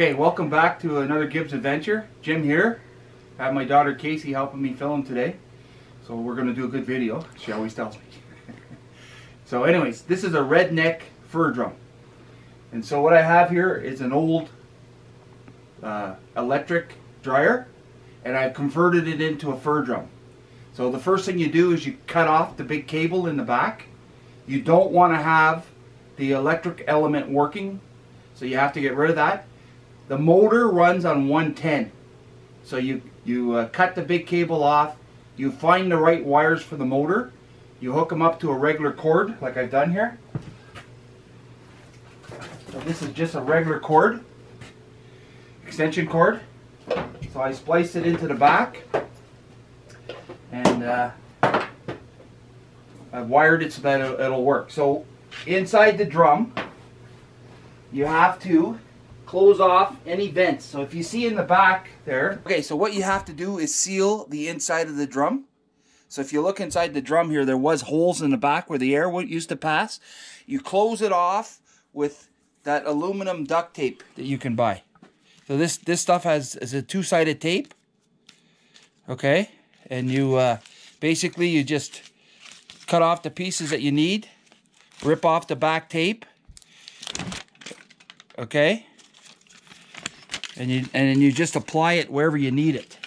Okay, welcome back to another Gibb's adventure. Jim here. I have my daughter Casey helping me film today. So we're going to do a good video. She always tells me. so anyways, this is a redneck fur drum. And so what I have here is an old uh, electric dryer and I've converted it into a fur drum. So the first thing you do is you cut off the big cable in the back. You don't want to have the electric element working, so you have to get rid of that. The motor runs on 110. So you, you uh, cut the big cable off, you find the right wires for the motor, you hook them up to a regular cord, like I've done here. So this is just a regular cord, extension cord. So I spliced it into the back and uh, I've wired it so that it'll, it'll work. So inside the drum, you have to close off any vents. So if you see in the back there, okay, so what you have to do is seal the inside of the drum. So if you look inside the drum here, there was holes in the back where the air would used to pass. You close it off with that aluminum duct tape that you can buy. So this this stuff has is a two-sided tape. Okay, and you uh, basically you just cut off the pieces that you need, rip off the back tape. Okay, and you and you just apply it wherever you need it.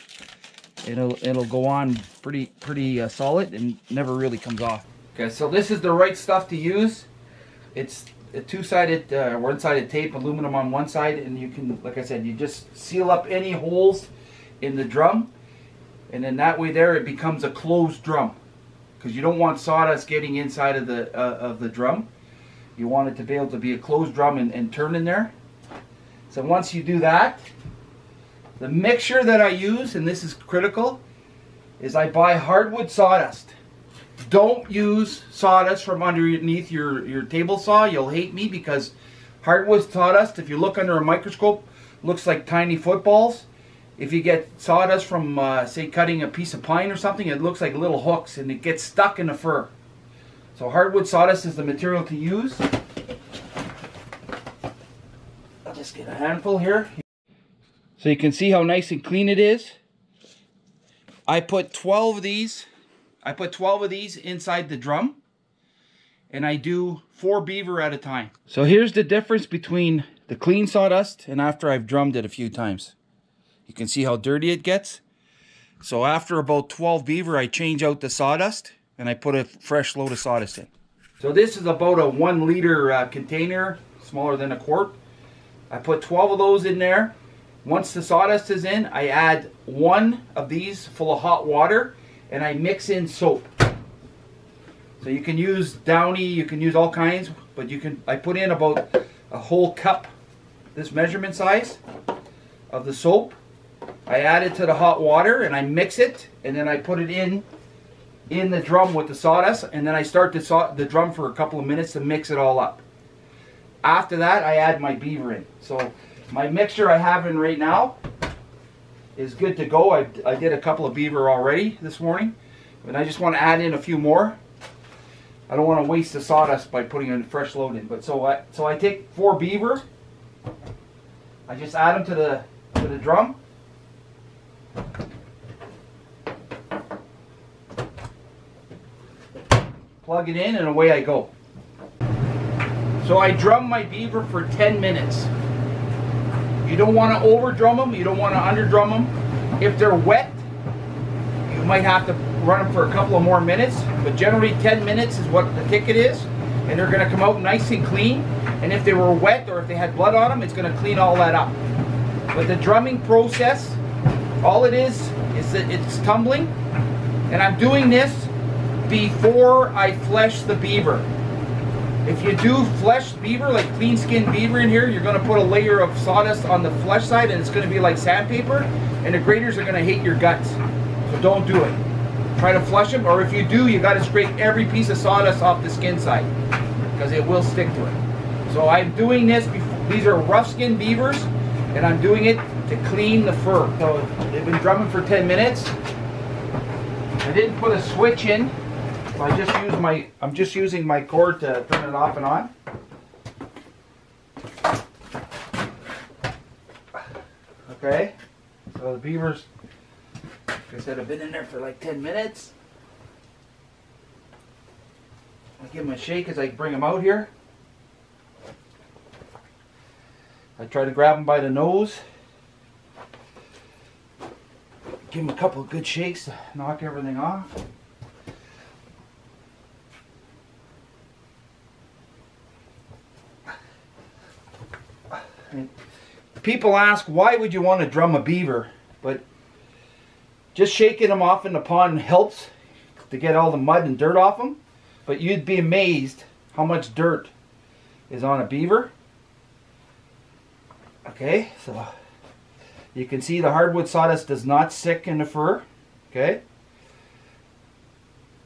It'll it'll go on pretty pretty uh, solid and never really comes off. Okay, so this is the right stuff to use. It's a two-sided, uh, one-sided tape, aluminum on one side, and you can, like I said, you just seal up any holes in the drum, and then that way there it becomes a closed drum, because you don't want sawdust getting inside of the uh, of the drum. You want it to be able to be a closed drum and, and turn in there. So once you do that, the mixture that I use, and this is critical, is I buy hardwood sawdust. Don't use sawdust from underneath your, your table saw. You'll hate me because hardwood sawdust, if you look under a microscope, looks like tiny footballs. If you get sawdust from, uh, say, cutting a piece of pine or something, it looks like little hooks and it gets stuck in the fur. So hardwood sawdust is the material to use. Just get a handful here. So you can see how nice and clean it is. I put 12 of these I put 12 of these inside the drum and I do four beaver at a time. So here's the difference between the clean sawdust and after I've drummed it a few times. You can see how dirty it gets. So after about 12 beaver, I change out the sawdust and I put a fresh load of sawdust in. So this is about a one liter uh, container, smaller than a quart. I put 12 of those in there. Once the sawdust is in, I add one of these full of hot water and I mix in soap. So you can use Downy, you can use all kinds, but you can, I put in about a whole cup, this measurement size of the soap. I add it to the hot water and I mix it and then I put it in in the drum with the sawdust and then I start the, saw, the drum for a couple of minutes to mix it all up. After that I add my beaver in. So my mixture I have in right now is good to go. I, I did a couple of beaver already this morning, and I just want to add in a few more. I don't want to waste the sawdust by putting a fresh load in. But so I so I take four beaver. I just add them to the to the drum. Plug it in and away I go. So I drum my beaver for 10 minutes. You don't want to over drum them. You don't want to under drum them. If they're wet, you might have to run them for a couple of more minutes. But generally 10 minutes is what the ticket is. And they're going to come out nice and clean. And if they were wet or if they had blood on them, it's going to clean all that up. But the drumming process, all it is, is that it's tumbling. And I'm doing this before I flesh the beaver. If you do flesh beaver, like clean skin beaver in here, you're going to put a layer of sawdust on the flesh side and it's going to be like sandpaper and the graders are going to hate your guts. So don't do it. Try to flush them or if you do, you got to scrape every piece of sawdust off the skin side because it will stick to it. So I'm doing this, before, these are rough skin beavers and I'm doing it to clean the fur. So they've been drumming for 10 minutes. I didn't put a switch in so I just use my, I'm just using my cord to turn it off and on. Okay, so the beavers, like I said, have been in there for like 10 minutes. I give them a shake as I bring them out here. I try to grab them by the nose. Give them a couple of good shakes to knock everything off. People ask, why would you want to drum a beaver? But just shaking them off in the pond helps to get all the mud and dirt off them. But you'd be amazed how much dirt is on a beaver. Okay, so you can see the hardwood sawdust does not stick in the fur. Okay,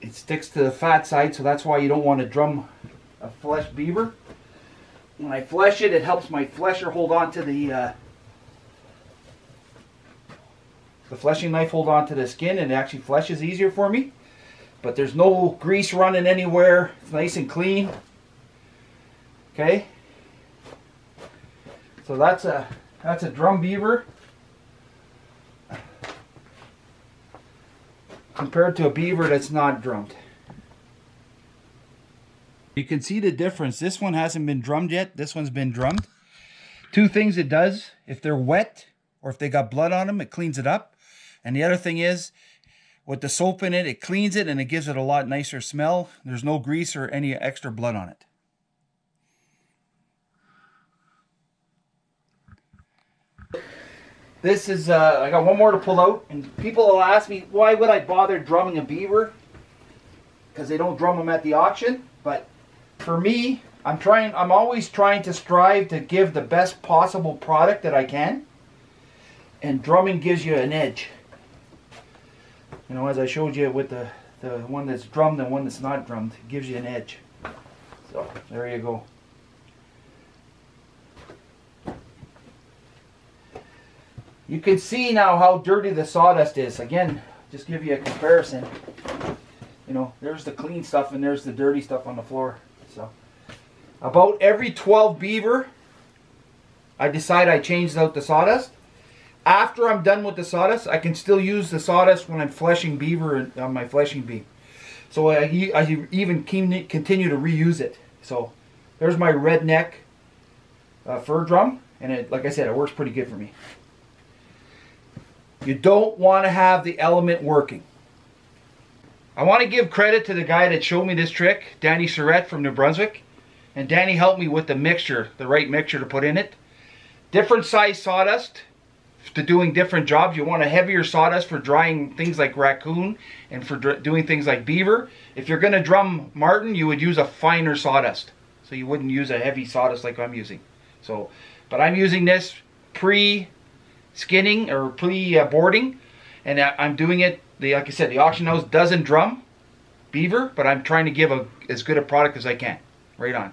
it sticks to the fat side, so that's why you don't want to drum a flesh beaver. When I flesh it, it helps my flesher hold on to the uh, the fleshing knife hold on to the skin and it actually fleshes easier for me. But there's no grease running anywhere. It's nice and clean. Okay. So that's a that's a drum beaver. Compared to a beaver that's not drummed. You can see the difference. This one hasn't been drummed yet. This one's been drummed. Two things it does. If they're wet or if they got blood on them, it cleans it up. And the other thing is, with the soap in it, it cleans it and it gives it a lot nicer smell. There's no grease or any extra blood on it. This is, uh, I got one more to pull out. And people will ask me, why would I bother drumming a beaver? Because they don't drum them at the auction. But for me, I'm trying, I'm always trying to strive to give the best possible product that I can. And drumming gives you an edge. You know, as I showed you with the, the one that's drummed and one that's not drummed, it gives you an edge. So, there you go. You can see now how dirty the sawdust is. Again, just give you a comparison. You know, there's the clean stuff and there's the dirty stuff on the floor. So, about every 12 beaver, I decide I changed out the sawdust. After I'm done with the sawdust, I can still use the sawdust when I'm fleshing beaver on my fleshing beam. So I, I even continue to reuse it. So there's my redneck uh, fur drum. And it, like I said, it works pretty good for me. You don't want to have the element working. I want to give credit to the guy that showed me this trick, Danny Surrett from New Brunswick. And Danny helped me with the mixture, the right mixture to put in it. Different size sawdust to doing different jobs. You want a heavier sawdust for drying things like raccoon and for doing things like beaver. If you're going to drum marten, you would use a finer sawdust. So you wouldn't use a heavy sawdust like I'm using. So, but I'm using this pre skinning or pre-boarding. And I'm doing it, the, like I said, the auction house doesn't drum beaver, but I'm trying to give a, as good a product as I can. Right on.